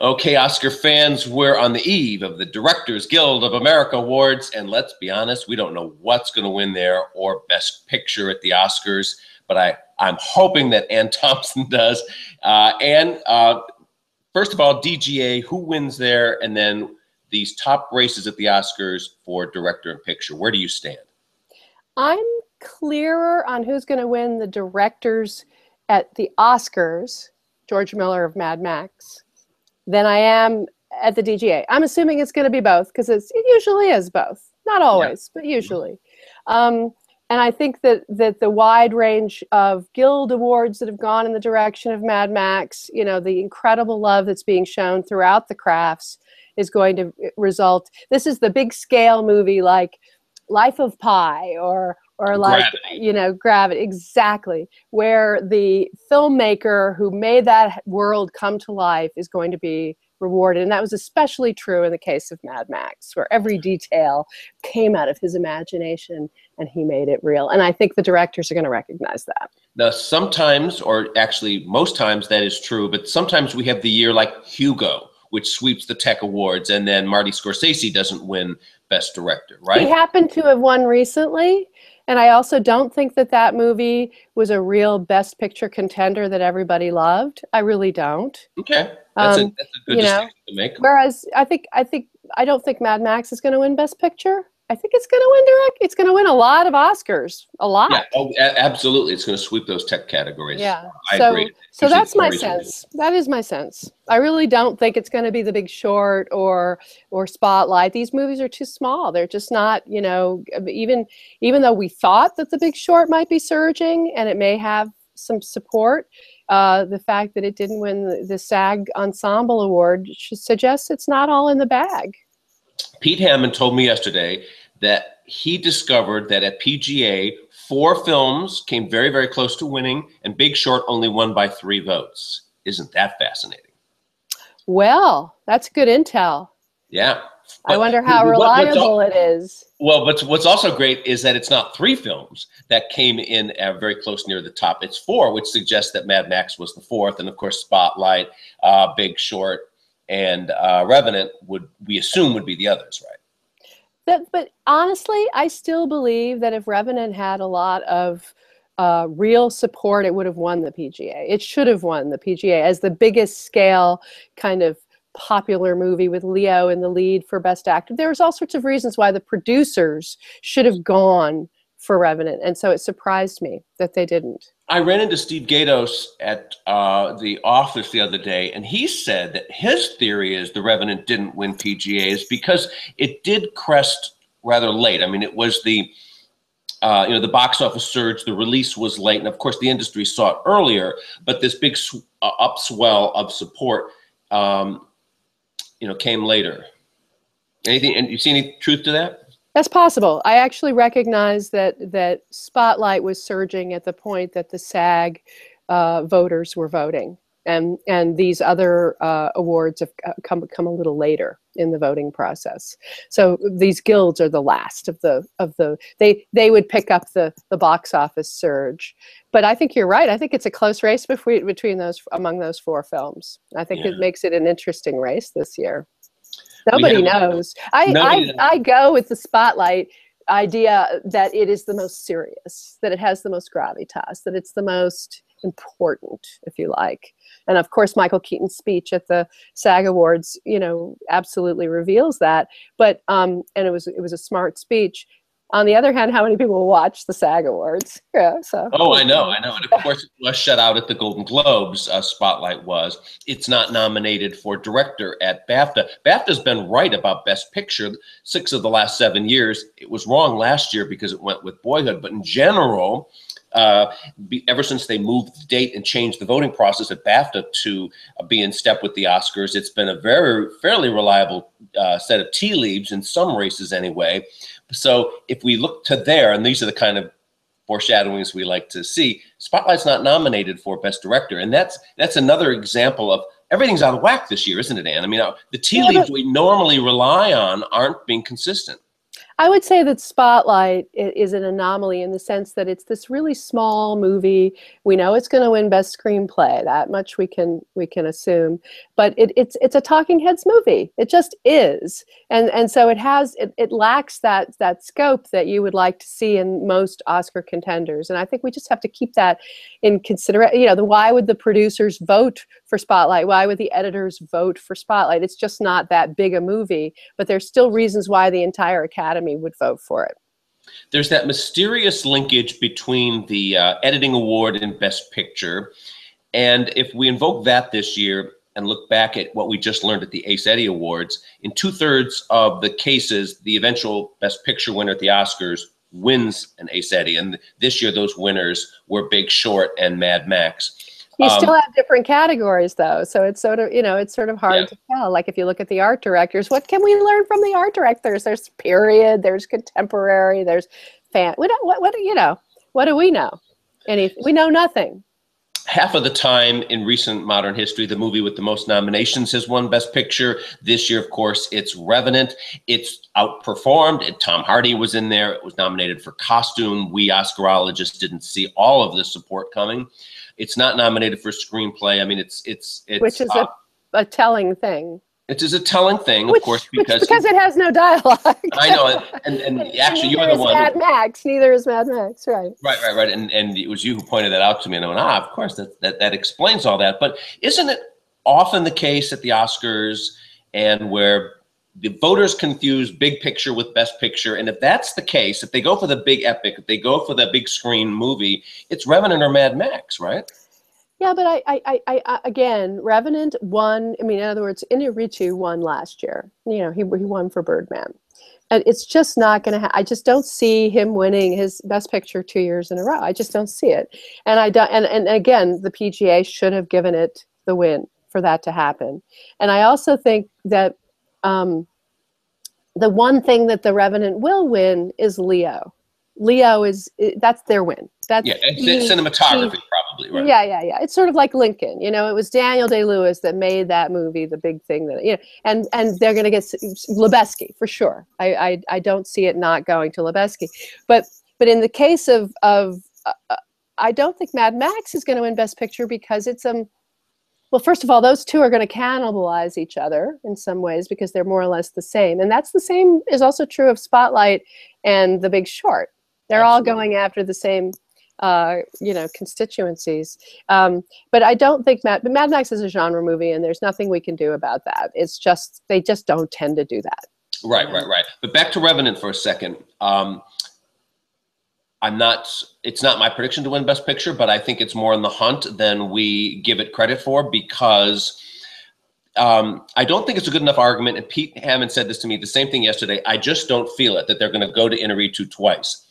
Okay, Oscar fans, we're on the eve of the Directors Guild of America Awards, and let's be honest, we don't know what's going to win there or Best Picture at the Oscars, but I, I'm hoping that Anne Thompson does. Uh, and uh, first of all, DGA, who wins there, and then these top races at the Oscars for Director and Picture. Where do you stand? I'm clearer on who's going to win the directors at the Oscars, George Miller of Mad Max, than I am at the DGA. I'm assuming it's going to be both because it usually is both. Not always, yeah. but usually. Um, and I think that that the wide range of guild awards that have gone in the direction of Mad Max, you know, the incredible love that's being shown throughout the crafts is going to result. This is the big scale movie like Life of Pi or or like gravity. you know gravity exactly where the filmmaker who made that world come to life is going to be rewarded. And that was especially true in the case of mad max where every detail came out of his imagination and he made it real. And i think the directors are going to recognize that. Now sometimes or actually most times that is true but sometimes we have the year like hugo which sweeps the tech awards and then marty scorsese doesn't win best director right? He happened to have won recently and I also don't think that that movie was a real best picture contender that everybody loved. I really don't. Okay, that's, um, a, that's a good distinction know, to make. Whereas I think I think I don't think Mad Max is going to win best picture. I think it's going to win direct. It's going to win a lot of Oscars. A lot. Yeah. Oh, absolutely. It's going to sweep those tech categories. Yeah. I so, agree. So that's my sense. That is my sense. I really don't think it's going to be The Big Short or or Spotlight. These movies are too small. They're just not. You know, even even though we thought that The Big Short might be surging and it may have some support. Uh, the fact that it didn't win the, the SAG Ensemble Award suggests it's not all in the bag. Pete Hammond told me yesterday that he discovered that at PGA, four films came very, very close to winning, and Big Short only won by three votes. Isn't that fascinating? Well, that's good intel. Yeah. But I wonder how reliable all, it is. Well, but what's also great is that it's not three films that came in uh, very close near the top. It's four, which suggests that Mad Max was the fourth, and of course, Spotlight, uh, Big Short, and uh, Revenant would we assume would be the others, right? That, but honestly, I still believe that if Revenant had a lot of uh, real support, it would have won the PGA. It should have won the PGA as the biggest scale kind of popular movie with Leo in the lead for Best Actor. There's all sorts of reasons why the producers should have gone for Revenant, and so it surprised me that they didn't. I ran into Steve Gaydos at uh, the office the other day, and he said that his theory is the Revenant didn't win PGAs because it did crest rather late. I mean, it was the uh, you know the box office surge, the release was late, and of course the industry saw it earlier. But this big sw- uh, upswell of support, um, you know, came later. Anything? And you see any truth to that? That's possible. I actually recognize that that Spotlight was surging at the point that the SAG uh, voters were voting, and and these other uh, awards have come come a little later in the voting process. So these guilds are the last of the of the they they would pick up the the box office surge. But I think you're right. I think it's a close race between between those among those four films. I think yeah. it makes it an interesting race this year. Nobody knows. I, nobody I, I go with the spotlight idea that it is the most serious, that it has the most gravitas, that it's the most important, if you like. And of course, Michael Keaton's speech at the SAG Awards, you know, absolutely reveals that. But um, and it was it was a smart speech. On the other hand, how many people watch the SAG Awards? Yeah, so. Oh, I know, I know, and of course it was shut out at the Golden Globes. Uh, Spotlight was. It's not nominated for director at BAFTA. BAFTA's been right about Best Picture six of the last seven years. It was wrong last year because it went with Boyhood, but in general. Uh, be, ever since they moved the date and changed the voting process at BAFTA to uh, be in step with the Oscars, it's been a very fairly reliable uh, set of tea leaves in some races anyway. So if we look to there, and these are the kind of foreshadowings we like to see, Spotlight's not nominated for Best Director, and that's that's another example of everything's out of whack this year, isn't it, Anne? I mean, uh, the tea leaves we normally rely on aren't being consistent. I would say that Spotlight is an anomaly in the sense that it's this really small movie. We know it's going to win Best Screenplay. That much we can we can assume. But it, it's it's a Talking Heads movie. It just is, and and so it has it, it lacks that that scope that you would like to see in most Oscar contenders. And I think we just have to keep that in consideration. You know, the why would the producers vote for Spotlight? Why would the editors vote for Spotlight? It's just not that big a movie, but there's still reasons why the entire Academy Would vote for it. There's that mysterious linkage between the uh, editing award and Best Picture. And if we invoke that this year and look back at what we just learned at the Ace Eddie Awards, in two thirds of the cases, the eventual Best Picture winner at the Oscars wins an Ace Eddie. And this year, those winners were Big Short and Mad Max. You um, still have different categories though, so it's sort of you know it's sort of hard yeah. to tell. Like if you look at the art directors, what can we learn from the art directors? There's period, there's contemporary, there's fan. We don't what, what you know? What do we know? Any we know nothing. Half of the time in recent modern history, the movie with the most nominations has won Best Picture. This year, of course, it's Revenant. It's outperformed. And Tom Hardy was in there. It was nominated for costume. We Oscarologists didn't see all of the support coming. It's not nominated for screenplay. I mean, it's it's it's which is uh, a, a telling thing. It is a telling thing, which, of course, because because it has no dialogue. I know, and and, and actually, you were the one. Mad Max. Neither is Mad Max, right? Right, right, right. And and it was you who pointed that out to me, and I went, ah, of course, that that that explains all that. But isn't it often the case at the Oscars and where the voters confuse big picture with best picture. And if that's the case if they go for the big epic if they go for the big screen movie it's revenant or mad max right? Yeah but i i i, I again revenant won i mean in other words Inarritu won last year. You know he, he won for birdman. And it's just not going to ha- i just don't see him winning his best picture two years in a row. I just don't see it. And i don't and, and again the pga should have given it the win for that to happen. And i also think that um, the one thing that the Revenant will win is Leo. Leo is that's their win. That's yeah, it's, he, cinematography he, probably, right? Yeah, yeah, yeah. It's sort of like Lincoln. You know, it was Daniel Day Lewis that made that movie the big thing that you know, and and they're going to get Lubezki for sure. I, I I don't see it not going to Lubezki, but but in the case of of uh, uh I don't think Mad Max is going to win Best Picture because it's um well, first of all, those two are going to cannibalize each other in some ways because they're more or less the same. And that's the same is also true of Spotlight and The Big Short. They're Absolutely. all going after the same, uh, you know, constituencies. Um, but I don't think Mad, but Mad Max is a genre movie, and there's nothing we can do about that. It's just they just don't tend to do that. Right, right, right. But back to Revenant for a second. Um, I'm not. It's not my prediction to win Best Picture, but I think it's more in the hunt than we give it credit for because um, I don't think it's a good enough argument. And Pete Hammond said this to me the same thing yesterday. I just don't feel it that they're going to go to Inarritu twice,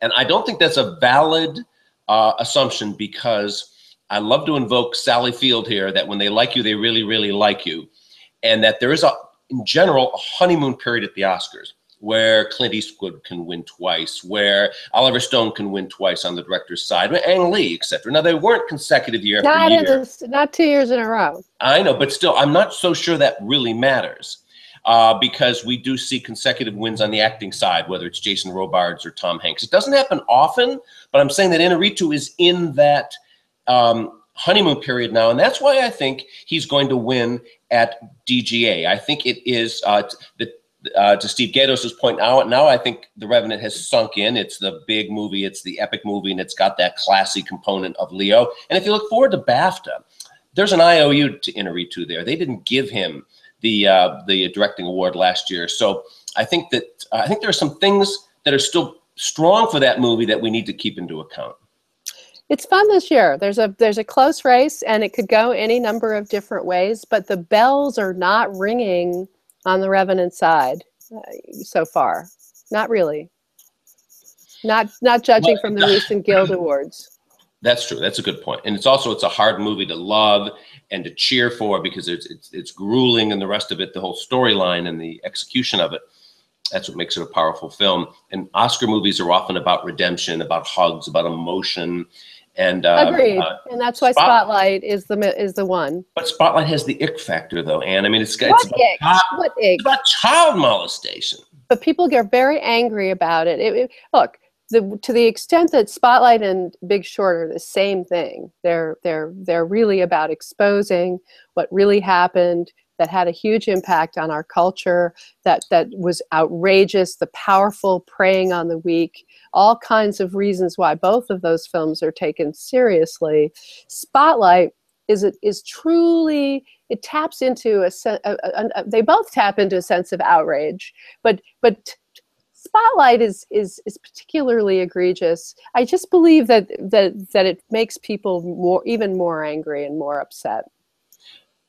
and I don't think that's a valid uh, assumption because I love to invoke Sally Field here that when they like you, they really, really like you, and that there is a in general a honeymoon period at the Oscars where Clint Eastwood can win twice, where Oliver Stone can win twice on the director's side, Ang Lee, etc. Now they weren't consecutive year after year. This, not two years in a row. I know, but still, I'm not so sure that really matters. Uh, because we do see consecutive wins on the acting side, whether it's Jason Robards or Tom Hanks. It doesn't happen often, but I'm saying that Inarritu is in that um, honeymoon period now, and that's why I think he's going to win at DGA. I think it is uh, the uh, to Steve Gaydos' point now, now I think The Revenant has sunk in. It's the big movie, it's the epic movie, and it's got that classy component of Leo. And if you look forward to BAFTA, there's an IOU to Inarritu there. They didn't give him the uh, the directing award last year, so I think that uh, I think there are some things that are still strong for that movie that we need to keep into account. It's fun this year. There's a there's a close race, and it could go any number of different ways. But the bells are not ringing on the Revenant side uh, so far. Not really. Not not judging well, from the recent Guild Awards. That's true. That's a good point. And it's also it's a hard movie to love and to cheer for because it's it's, it's grueling and the rest of it, the whole storyline and the execution of it. That's what makes it a powerful film. And Oscar movies are often about redemption, about hugs, about emotion. And uh, agreed, uh, and that's why Spotlight, Spotlight is the is the one. But Spotlight has the ick factor, though, Anne. I mean, it's, it's ick? Child, what ick? It's about child molestation. but people get very angry about it. it, it look, the, to the extent that Spotlight and Big Short are the same thing, they're they're they're really about exposing what really happened that had a huge impact on our culture, that that was outrageous, the powerful preying on the weak, all kinds of reasons why both of those films are taken seriously. Spotlight is it is truly it taps into a, a, a, a, they both tap into a sense of outrage, but but Spotlight is is is particularly egregious. I just believe that that that it makes people more even more angry and more upset.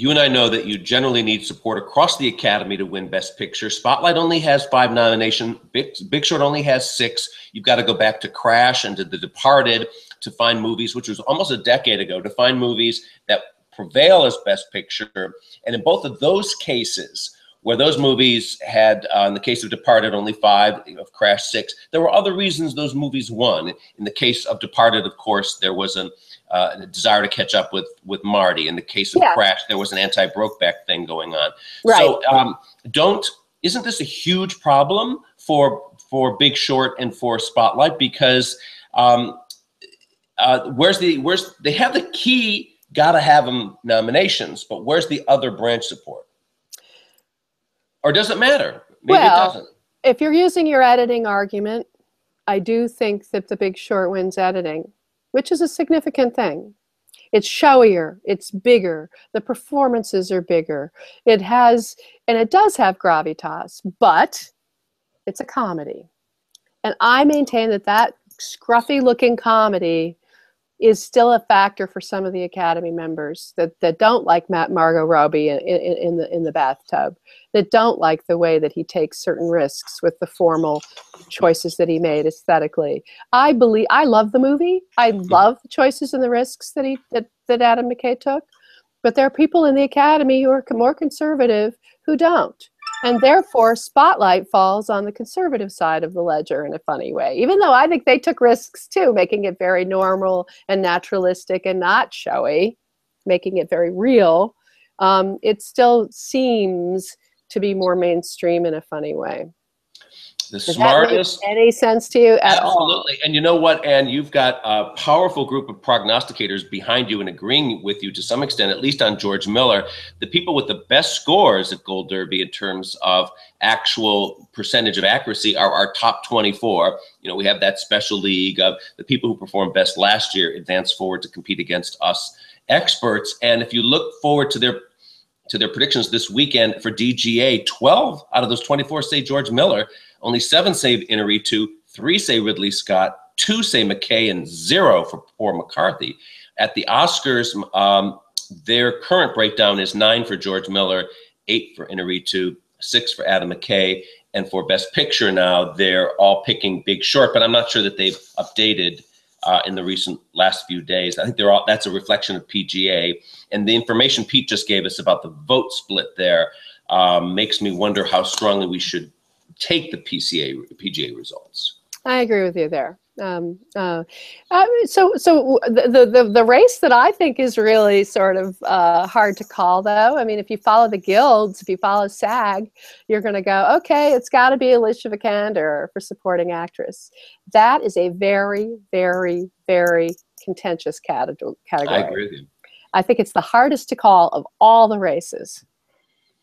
You and I know that you generally need support across the Academy to win Best Picture. Spotlight only has five nominations. Big, Big Short only has six. You've got to go back to Crash and to The Departed to find movies, which was almost a decade ago, to find movies that prevail as Best Picture. And in both of those cases, where those movies had, uh, in the case of Departed, only five, of Crash, six, there were other reasons those movies won. In the case of Departed, of course, there was an, uh, a desire to catch up with, with Marty. In the case of yeah. Crash, there was an anti Brokeback thing going on. Right. So um, don't, isn't this a huge problem for, for Big Short and for Spotlight? Because um, uh, where's the, where's, they have the key, gotta have them nominations, but where's the other branch support? Or does it matter? Maybe well, it doesn't. If you're using your editing argument, I do think that The Big Short wins editing, which is a significant thing. It's showier, it's bigger, the performances are bigger. It has, and it does have gravitas, but it's a comedy. And I maintain that that scruffy looking comedy is still a factor for some of the Academy members that, that don't like Matt Margot Robbie in, in, in, the in the bathtub, that don't like the way that he takes certain risks with the formal choices that he made aesthetically. I believe I love the movie. I love the choices and the risks that he that, that Adam McKay took, but there are people in the Academy who are more conservative who don't. And therefore, spotlight falls on the conservative side of the ledger in a funny way, even though I think they took risks too, making it very normal and naturalistic and not showy, making it very real. Um, it still seems to be more mainstream in a funny way the Does smartest. any sense to you at absolutely. all? Absolutely. And you know what, Anne? You've got a powerful group of prognosticators behind you and agreeing with you to some extent, at least on George Miller. The people with the best scores at Gold Derby in terms of actual percentage of accuracy are our top 24. You know, we have that special league of the people who performed best last year advance forward to compete against us experts. And if you look forward to their to their predictions this weekend for DGA, 12 out of those 24 say George Miller. Only seven say Inarritu, three say Ridley Scott, two say McKay, and zero for poor McCarthy. At the Oscars, um, their current breakdown is nine for George Miller, eight for Inarritu, six for Adam McKay, and for Best Picture now, they're all picking Big Short, but I'm not sure that they've updated uh, in the recent last few days. I think they're all that's a reflection of PGA, and the information Pete just gave us about the vote split there um, makes me wonder how strongly we should take the PCA PGA results. I agree with you there. Um, uh, uh, so, so the, the the race that I think is really sort of uh, hard to call, though. I mean, if you follow the guilds, if you follow SAG, you're going to go, okay, it's got to be Alicia Vikander for supporting actress. That is a very, very, very contentious category. I agree with you. I think it's the hardest to call of all the races,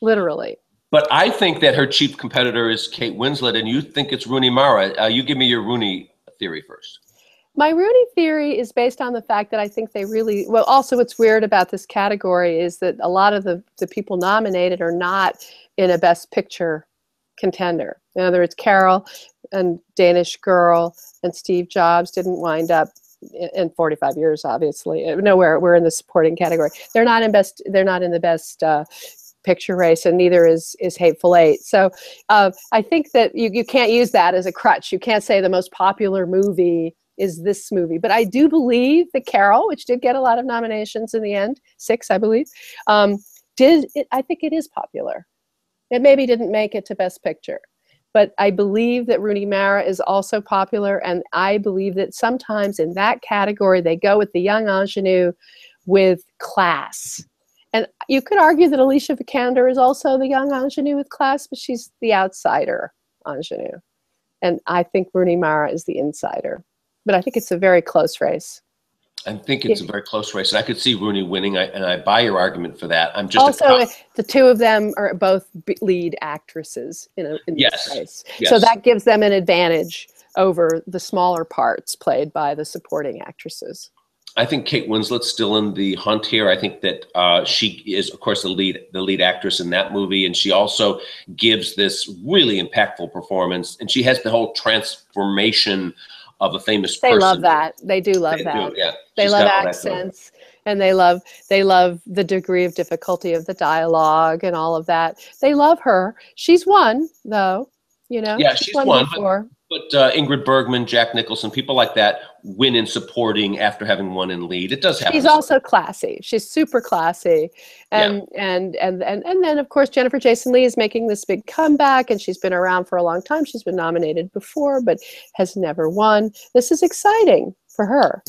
literally. But I think that her chief competitor is Kate Winslet, and you think it's Rooney Mara. Uh, you give me your Rooney theory first. My Rooney theory is based on the fact that I think they really well. Also, what's weird about this category is that a lot of the, the people nominated are not in a Best Picture contender. In other words, Carol and Danish Girl and Steve Jobs didn't wind up in 45 years obviously nowhere we're in the supporting category they're not in best they're not in the best uh, picture race and neither is is hateful eight. So uh, i think that you, you can't use that as a crutch. You can't say the most popular movie is this movie. But i do believe that carol which did get a lot of nominations in the end six i believe um, did it, i think it is popular. It maybe didn't make it to best picture but i believe that rooney mara is also popular and i believe that sometimes in that category they go with the young ingenue with class and you could argue that Alicia Vikander is also the young ingenue with class, but she's the outsider. ingenue. And I think Rooney Mara is the insider. But I think it's a very close race. I think it's a very close race, and I could see Rooney winning, I, and I buy your argument for that. I'm just also the two of them are both lead actresses in, a, in yes. this race, yes. so that gives them an advantage over the smaller parts played by the supporting actresses. I think Kate Winslet's still in the hunt here. I think that uh, she is, of course, the lead the lead actress in that movie, and she also gives this really impactful performance. And she has the whole transformation of a famous they person. love that. They do love They that. do, yeah. They She's love got all that accents and they love they love the degree of difficulty of the dialogue and all of that. They love her. She's won though, you know. Yeah, she's won, but- before. But uh, Ingrid Bergman, Jack Nicholson, people like that win in supporting after having won in lead. It does happen. She's also classy. She's super classy. And and and and and then of course Jennifer Jason Lee is making this big comeback and she's been around for a long time. She's been nominated before but has never won. This is exciting for her.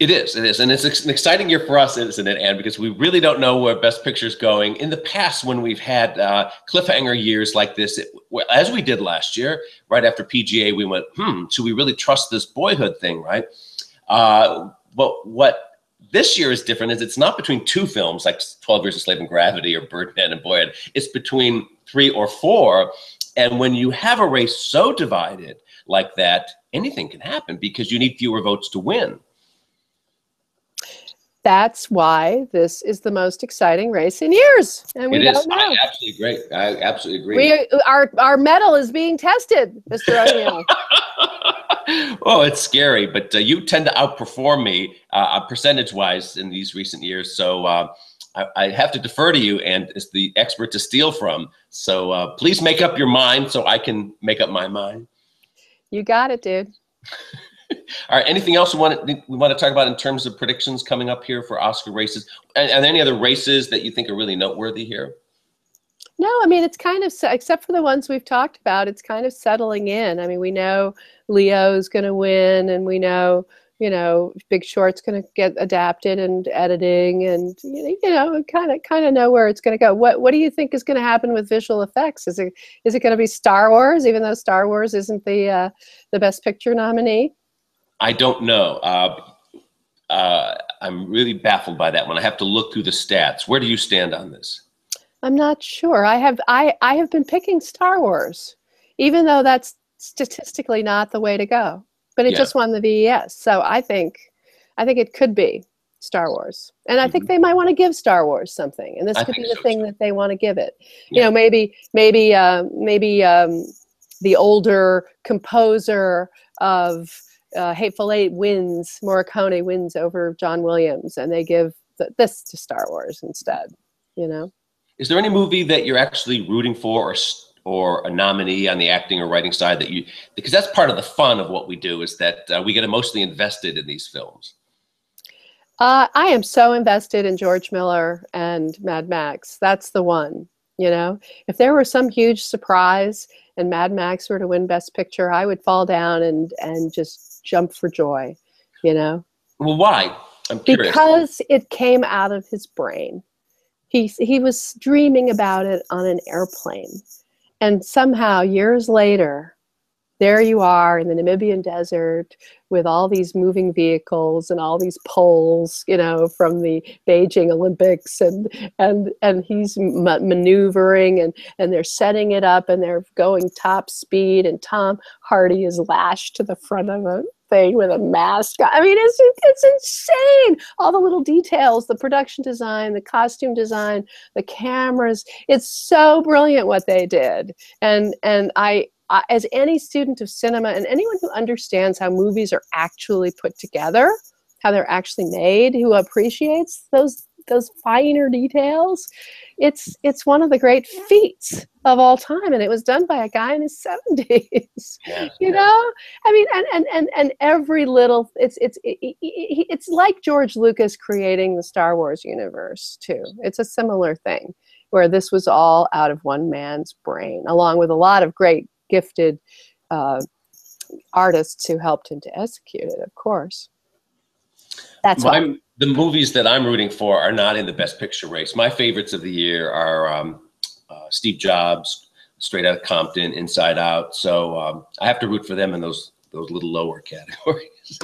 It is, it is, and it's an exciting year for us, isn't it, Anne? Because we really don't know where Best Picture is going. In the past, when we've had uh, cliffhanger years like this, it, as we did last year, right after PGA, we went, "Hmm, should we really trust this Boyhood thing?" Right? Uh, but what this year is different is it's not between two films like 12 Years a Slave and Gravity or Birdman and Boyhood. It's between three or four, and when you have a race so divided like that, anything can happen because you need fewer votes to win. That's why this is the most exciting race in years. And we It is. don't know. I absolutely agree. I absolutely agree. We our our medal is being tested, Mr. O'Neil. oh, it's scary, but uh, you tend to outperform me uh, percentage-wise in these recent years. So uh, I, I have to defer to you, and as the expert to steal from. So uh, please make up your mind, so I can make up my mind. you got it, dude. All right. Anything else we want to we want to talk about in terms of predictions coming up here for Oscar races? And, any other races that you think are really noteworthy here? No, I mean it's kind of except for the ones we've talked about, it's kind of settling in. I mean, we know Leo's going to win, and we know you know Big Short's going to get adapted and editing, and you know kind of kind of know where it's going to go. What what do you think is going to happen with visual effects? Is it is it going to be Star Wars, even though Star Wars isn't the uh, the Best Picture nominee? I don't know. Uh, uh, I'm really baffled by that one. I have to look through the stats. Where do you stand on this? I'm not sure. I have I I have been picking Star Wars, even though that's statistically not the way to go. But it Yeah. just won the VES, so I think I think it could be Star Wars, and I think they might want to give Star Wars something, and this Mm-hmm. I could be the so, thing too. that they want to give it. Yeah. You know, maybe maybe uh, maybe um, the older composer of uh, Hateful Eight wins, Morricone wins over John Williams, and they give th- this to Star Wars instead. You know. Is there any movie that you're actually rooting for or or a nominee on the acting or writing side that you because that's part of the fun of what we do is that uh, we get emotionally invested in these films. Uh, I am so invested in George Miller and Mad Max. That's the one. You know, if there were some huge surprise and Mad Max were to win Best Picture, I would fall down and and just jump for joy. You know, Well, why? I'm curious. because it came out of his brain. He he was dreaming about it on an airplane, and somehow years later, there you are in the Namibian desert with all these moving vehicles and all these poles, you know, from the Beijing Olympics, and and and he's ma- maneuvering and and they're setting it up and they're going top speed, and Tom Hardy is lashed to the front of a thing with a mask. I mean, it's it's insane. All the little details, the production design, the costume design, the cameras. It's so brilliant what they did, and and I uh, as any student of cinema and anyone who understands how movies are actually put together, how they're actually made, who appreciates those those finer details, it's it's one of the great feats of all time, and it was done by a guy in his seventies. You know, I mean, and and and and every little it's it's it, it, it- it's like George Lucas creating the Star Wars universe too. It's a similar thing where this was all out of one man's brain, along with a lot of great gifted uh, artists who helped him to execute it, of course. That's why. My, the movies that I'm rooting for are not in the Best Picture race. My favorites of the year are um, uh, Steve Jobs, straight out of Compton, Inside Out. So um, I have to root for them in those those little lower categories.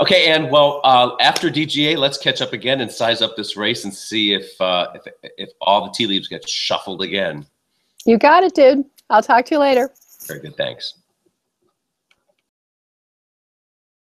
okay, and well, uh, after DGA, let's catch up again and size up this race and see if uh, if if all the tea leaves get shuffled again. You got it, dude. I'll talk to you later. Very good. Thanks.